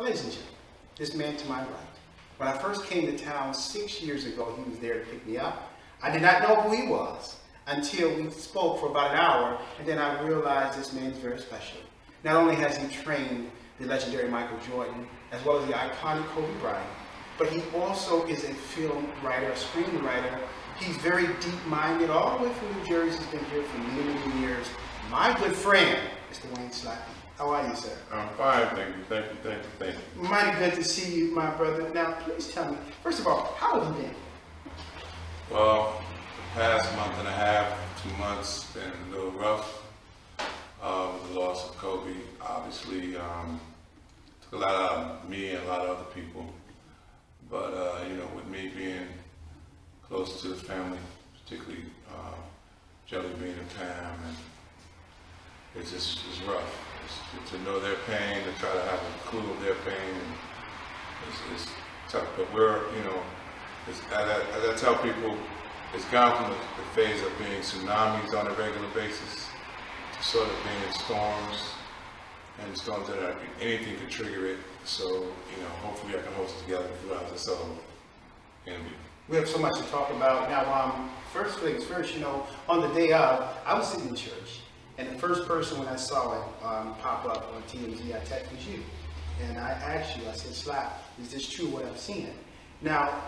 Now, ladies and gentlemen, this man to my right. When I first came to town six years ago, he was there to pick me up. I did not know who he was until we spoke for about an hour, and then I realized this man is very special. Not only has he trained the legendary Michael Jordan, as well as the iconic Kobe Bryant, but he also is a film writer, a screenwriter. He's very deep-minded, all the way from New Jersey. He's been here for many, many years. My good friend, Mr. Wayne Slappy. How are you, sir? I'm fine, thank you, thank you, thank you, thank you. Mighty good to see you, my brother. Now, please tell me, first of all, how have you been? Well, the past month and a half, two months, been a little rough uh, with the loss of Kobe. Obviously, um, took a lot out of me and a lot of other people. But, uh, you know, with me being close to the family, particularly uh, Jelly Bean and Pam, and it's just it's rough. It's, to know their pain, to try to have a clue of their pain, it's, it's tough. But we're, you know, as, I, as I tell people, it's gone from the, the phase of being tsunamis on a regular basis to sort of being storms, and storms that are, anything could trigger it. So, you know, hopefully I can hold it together throughout this whole interview. We have so much to talk about. Now, um, first things first, you know, on the day of, I was sitting in church, and the first person when I saw it um, pop up on TMZ, I texted you. And I asked you, I said, Slap, is this true what I've seen? Now,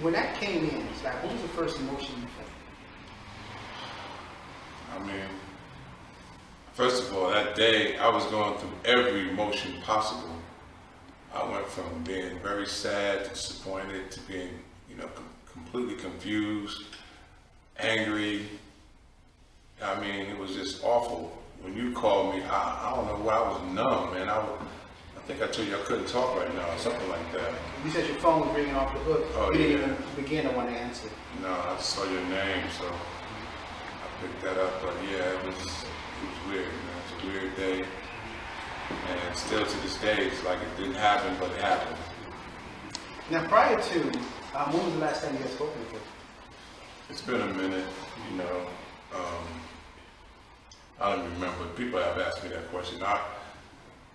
when that came in, Slap, what was the first emotion you felt? I mean, first of all, that day I was going through every emotion possible. I went from being very sad, disappointed, to being, you know, com- completely confused, angry. I mean, it was just awful. When you called me, I, I don't know why I was numb, man. I, was, I think I told you I couldn't talk right now, or something like that. You said your phone was ringing off the hook. Oh, you didn't even begin to want to answer. No, I saw your name, so I picked that up. But yeah, it was it was weird, man. It's a weird day, and still to this day, it's like it didn't happen, but it happened. Now, prior to, um, when was the last time you had spoken with her? It's been a minute, you know. Um, I don't remember. People have asked me that question. I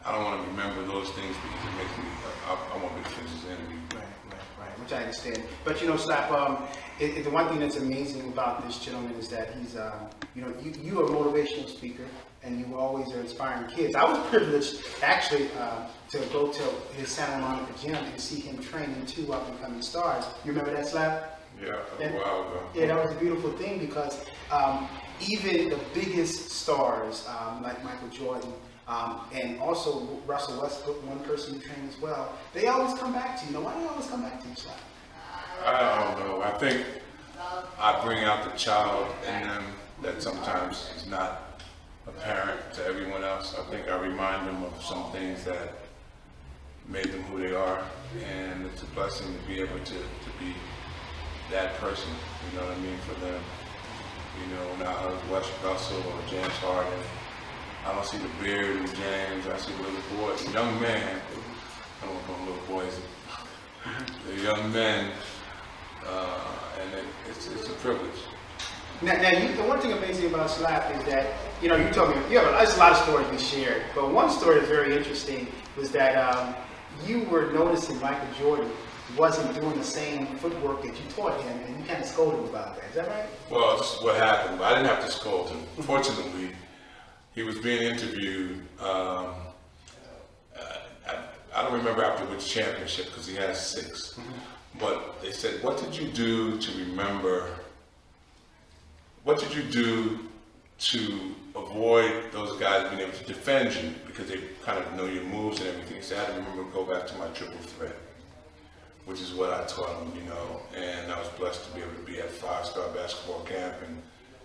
I don't want to remember those things because it makes me. I, I want to finish this interview. Right, right, right, which I understand. But you know, Slap, um, it, it- the one thing that's amazing about this gentleman is that he's, um, you know, you, you are a motivational speaker and you always are inspiring kids. I was privileged actually uh, to go to his Santa Monica gym and see him training two up and coming stars. You remember that, Slap? Yeah, while ago. Yeah, that was a beautiful thing because um, even the biggest stars um, like Michael Jordan um, and also Russell Westbrook, one person you train as well, they always come back to you. Know, why do they always come back to you, Slap? I don't know. I think I bring out the child in them that sometimes is not apparent to everyone else. I think I remind them of some things that made them who they are, and it's a blessing to be able to, to be that person. You know what I mean for them. You know, when I Russell or James Harden, I don't see the beard in James. I see little boy, a young man. I don't want to call them little boys. They're young men uh, and it, it's, it's a privilege. Now, now you, the one thing amazing about Slap is that, you know, you told me, you have a, there's a lot of stories we shared, but one story that's very interesting was that um, you were noticing Michael Jordan wasn't doing the same footwork that you taught him, and you kind of scolded him about that. Is that right? Well, is what happened. I didn't have to scold him. Fortunately, he was being interviewed. Um, I, I don't remember after which championship because he has 6 But they said, "What did you do to remember? What did you do to avoid those guys being able to defend you because they kind of know your moves and everything?" He said, "I had to remember to go back to my triple threat." which is what I taught him, you know, and I was blessed to be able to be at Five Star Basketball Camp and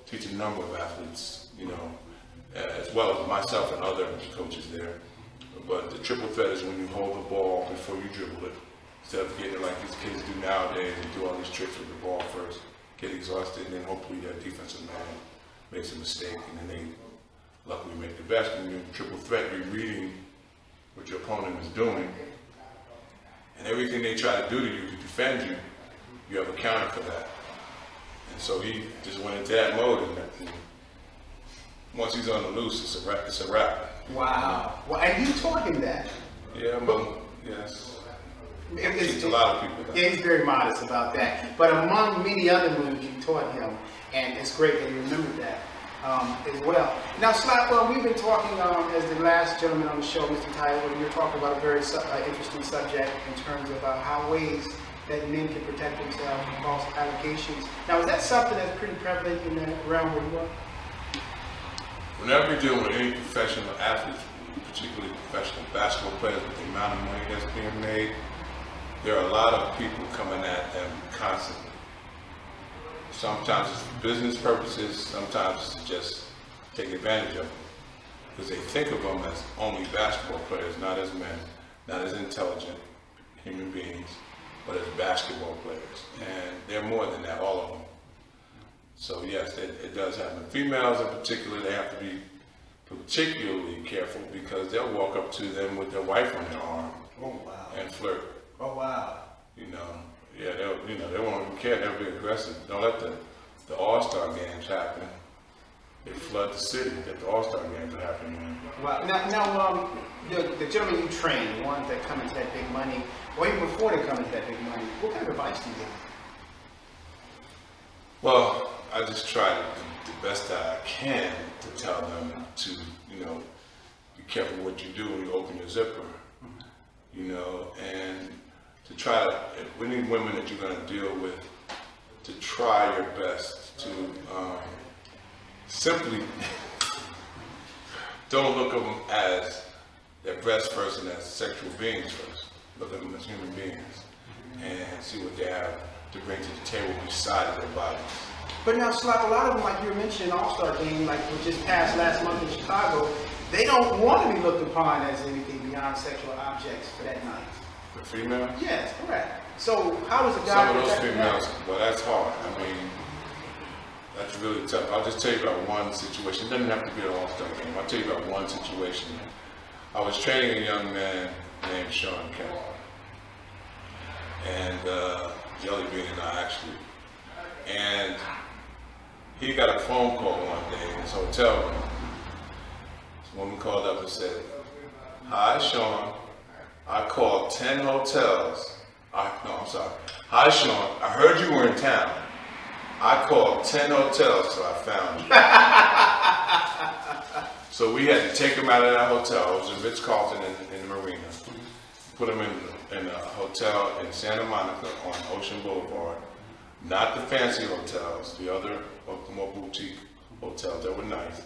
teach a number of athletes, you know, Uh, as well as myself and other coaches there. But the triple threat is when you hold the ball before you dribble it, instead of getting it like these kids do nowadays, they do all these tricks with the ball first, get exhausted, and then hopefully their defensive man makes a mistake, and then they luckily make the best. And you're triple threat, you're reading what your opponent is doing, and everything they try to do to you to defend you, you have accounted for that. And so he just went into that mode, and, and once he's on the loose, it's a wrap. It's a wrap. Wow. Well, and you taught him that. Yeah, but yes. It- it's- Teach a lot of people that. Yeah, he's very modest about that. But among many other moves you taught him, and it's great that you remembered that um, as well. Now, Slap, well, we've been talking um, as the last gentleman on the show, Mr. Tyler, were talking about a very su- uh, interesting subject in terms of uh, how ways that men can protect themselves from false allegations. Now, is that something that's pretty prevalent in the realm where you are? Whenever you're dealing with any professional athletes, particularly professional basketball players, with the amount of money that's being made, there are a lot of people coming at them constantly. Sometimes it's for business purposes, sometimes it's just take advantage of them. Because they think of them as only basketball players, not as men, not as intelligent human beings, but as basketball players. And they're more than that, all of them. So yes, it, it does happen. Females in particular, they have to be particularly careful because they'll walk up to them with their wife on their arm Oh, wow. and flirt. Oh, wow. You know, yeah, they'll, you know, they won't even care. They'll be aggressive. Don't let the, the All-Star games happen. They flood the city that the All-Star games are happening. Wow. Now, now um, the, the gentlemen you train, the ones that come into that big money, or even before they come into that big money, what kind of advice do you give? Well, I just try the, the best that I can to tell them to, you know, be careful what you do when you open your zipper, you know, and to try to, need women that you're going to deal with, to try your best to um, simply don't look at them as their best person as sexual beings first. Look at them as human beings and see what they have to bring to the table beside their bodies. But now, Slap, a lot of them, like you were mentioning, All-Star game, like which just passed last month in Chicago, they don't want to be looked upon as anything beyond sexual objects for that night. The female? Yes, correct. So how is a guy Some of those females, well, that's hard. I mean, that's really tough. I'll just tell you about one situation. It doesn't have to be an all-star game. I'll tell you about one situation. I was training a young man named Sean Kemp. And, uh, Jelly Bean and I actually. And he got a phone call one day in his hotel room. This woman called up and said, Hi, Sean. I called 10 hotels. I, no, I'm sorry. Hi, Sean. I heard you were in town. I called 10 hotels till I found you. so we had to take him out of that hotel. It was a Ritz Carlton in, in the marina. Put him in, in a hotel in Santa Monica on Ocean Boulevard. Not the fancy hotels, the other more boutique hotels that were nice.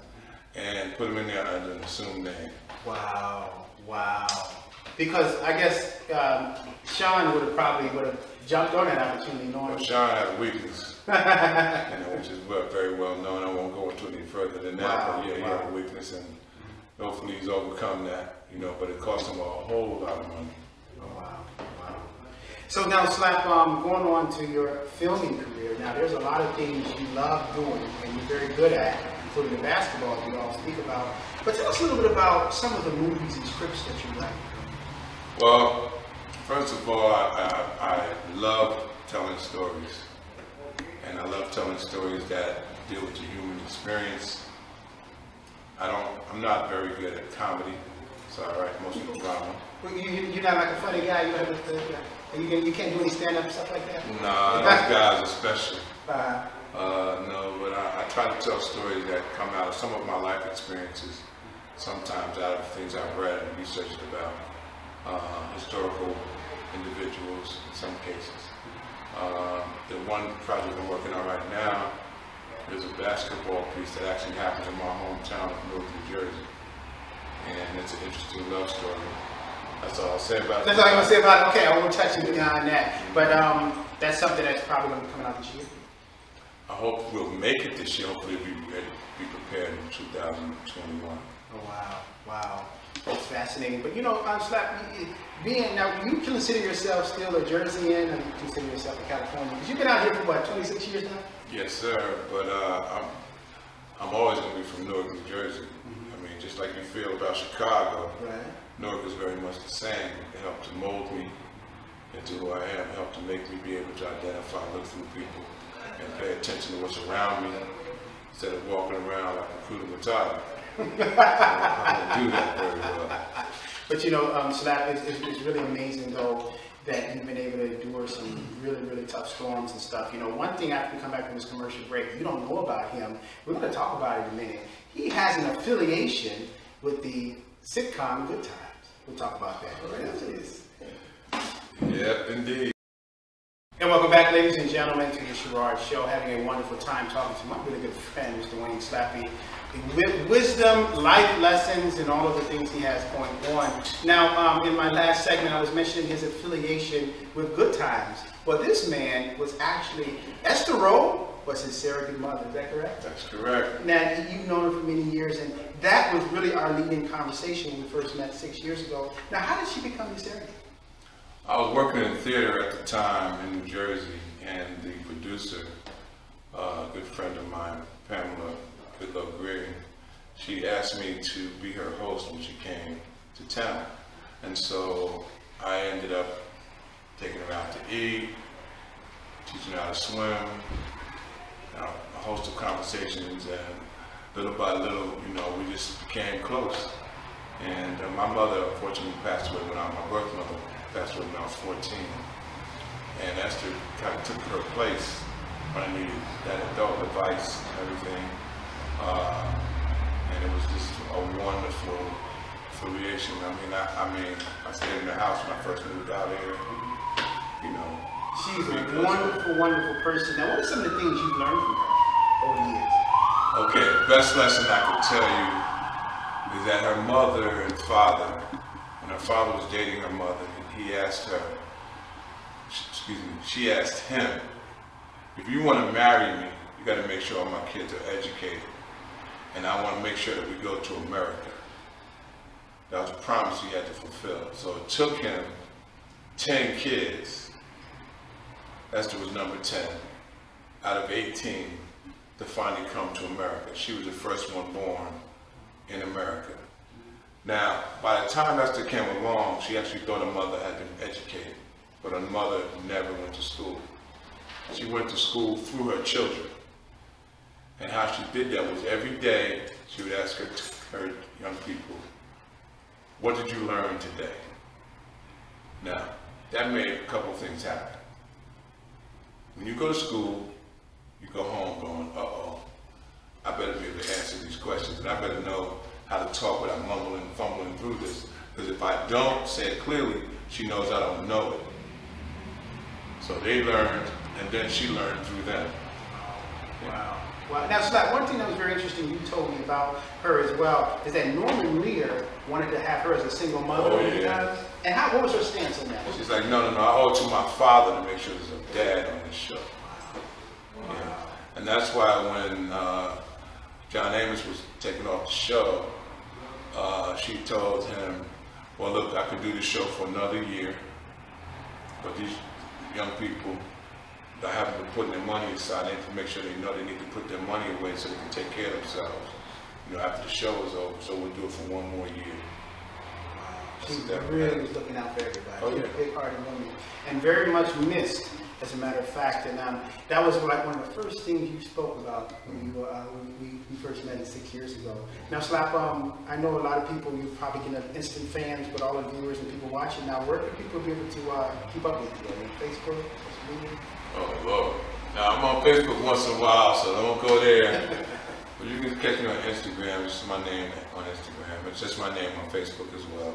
And put them in there under an assumed name. Wow, wow. Because I guess um, Sean would have probably would have jumped on that opportunity Well, knowing. Sean had a weakness, you know, which is very well known. I won't go into any further than that, Wow, but yeah, he had a weakness, and hopefully he's overcome that, you know, but it cost him a whole lot of money. So now, Slap, um, going on to your filming career. Now, there's a lot of things you love doing and you're very good at, including the basketball you all speak about. But tell us a little bit about some of the movies and scripts that you write. Well, first of all, I, I, I love telling stories, and I love telling stories that deal with the human experience. I don't, I'm not very good at comedy, so I write mostly drama. Well, You, you're not like a funny guy. You, have a, you, can, you can't do any stand-up stuff like that. Nah, those guys especially. Uh, Uh, no, but I, I try to tell stories that come out of some of my life experiences, sometimes out of things I've read and researched about uh, historical individuals in some cases. Uh, the one project I'm working on right now is a basketball piece that actually happens in my hometown of Newark, New Jersey. And it's an interesting love story. That's all I'll say about it. that's all I'm gonna say about it. Okay, I won't touch you beyond that. But um, that's something that's probably gonna be coming out this year. I hope we'll make it this year. Hopefully, we'll be ready, be prepared in 2021. Oh wow, wow, that's fascinating. But you know, um, Slap, being now, you consider yourself still a Jerseyan, or you consider yourself a Californian? Because you've been out here for what, 26 years now? Yes, sir. But uh, I'm I'm always going to be from Newark, New Jersey. I mean, just like you feel about Chicago, Right. Newark is very much the same. It helped to mold me into who I am. Helped to make me be able to identify, look through people, and pay attention to what's around me instead of walking around like a Kuda Matata. I don't do that very well. But you know, um, Slap, it's, it's really amazing though that you've been able to endure some really, really tough storms and stuff. You know, one thing after we come back from this commercial break, you don't know about him. We're going to talk about it in a minute. He has an affiliation with the sitcom Good Times. We'll talk about that right. Yep, indeed. And welcome back, ladies and gentlemen, to the Sherard Show. Having a wonderful time talking to my really good friend, Mr. Wayne Slappy. With wisdom, life lessons, and all of the things he has going on. Now, um, in my last segment, I was mentioning his affiliation with Good Times. Well, this man was actually Esther Rolle was his surrogate mother. Is that correct? That's correct. Now, you've known her for many years, and that was really our leading conversation when we first met six years ago. Now, how did she become your surrogate? I was working in theater at the time in New Jersey, and the producer, uh, a good friend of mine, Pamela Goodlove Greer, she asked me to be her host when she came to town. And so I ended up taking her out to eat, teaching her how to swim, a host of conversations, and little by little, you know, we just became close. And uh, my mother unfortunately passed away when I, my birth mother passed away when I was 14. And Esther kind of took her place when I needed that adult advice and everything. Uh, and it was just a wonderful affiliation. I mean, I, I mean, I stayed in the house when I first moved out here. You know, She's a wonderful, wonderful person. Now, what are some of the things you've learned from her over the years? Okay, the best lesson I could tell you is that her mother and father, when her father was dating her mother, and he asked her, excuse me, she asked him, if you want to marry me, you got to make sure all my kids are educated. And I want to make sure that we go to America. That was a promise he had to fulfill. So it took him 10 kids. Esther was number 10 out of 18 to finally come to America. She was the first one born in America. Now, by the time Esther came along, she actually thought her mother had been educated, but her mother never went to school. She went to school through her children. And how she did that was every day she would ask her, her young people, what did you learn today? Now, that made a couple things happen. When you go to school, you go home going, uh-oh, I better be able to answer these questions, and I better know how to talk without mumbling and fumbling through this. Because if I don't say it clearly, she knows I don't know it. So they learned, and then she learned through them. Wow. Wow. Now, Slap, one thing that was very interesting you told me about her as well is that Norman Lear wanted to have her as a single mother. Oh, yeah. And how, what was her stance on that? She's like, no, no, no, I owe it to my father to make sure there's a dad on this show. Yeah. And that's why when uh, John Amos was taken off the show, uh, she told him, well, look, I could do the show for another year, but these young people, I haven't been putting their money aside. They need to make sure they know they need to put their money away so they can take care of themselves, you know, after the show is over. So we'll do it for one more year. She really was looking out for everybody. Oh, yeah. a big-hearted woman, and very much missed, as a matter of fact. And um, that was like one of the first things you spoke about when you uh, when we, we first met six years ago. Now, Slap, um, I know a lot of people. You're probably getting instant fans with all the viewers and people watching. Now, where can people be able to uh, keep up with you? On Facebook, social media? Oh Lord. Now I'm on Facebook once in a while, so don't go there. but you can catch me on Instagram. It's my name on Instagram. It's just my name on Facebook as well.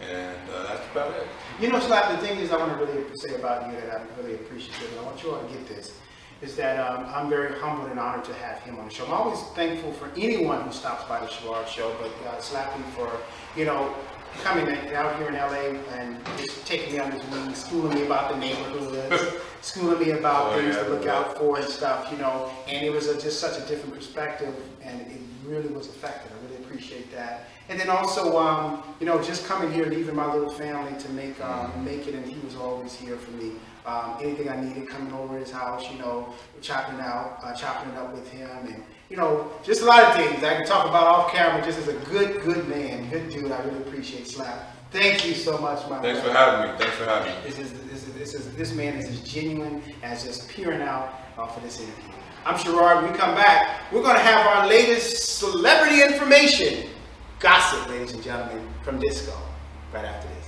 And uh, that's about it. You know, Slap, the thing is I want to really say about you that I'm really appreciative, and I want you all to get this, is that um, I'm very humbled and honored to have him on the show. I'm always thankful for anyone who stops by the Sherard Show, but uh, Slappy for, you know, coming out here in LA and just taking me under his wing, schooling me about the neighborhoods, schooling me about Oh, things yeah, to look yeah. out for and stuff, you know, and it was a, just such a different perspective, and it really was effective. Appreciate that. And then also, um, you know, just coming here, leaving my little family to make um, make it, and he was always here for me. Um, anything I needed, coming over his house, you know, chopping out, uh, chopping it up with him, and you know, just a lot of things I can talk about off camera. Just as a good, good man, good dude. I really appreciate Slap. Thank you so much, my Thanks for having me. Thanks for having me. This is, this is, this is, this man is as genuine as just peering out uh, for this interview. I'm Sherard. When we come back, we're going to have our latest celebrity information, gossip, ladies and gentlemen, from Disco. right after this.